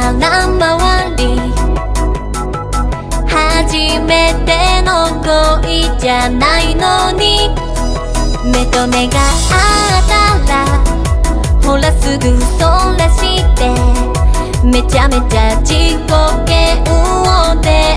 空回り？初めての恋じゃないのに。目と目が合ったらほらすぐそらして。めちゃめちゃ自己嫌悪で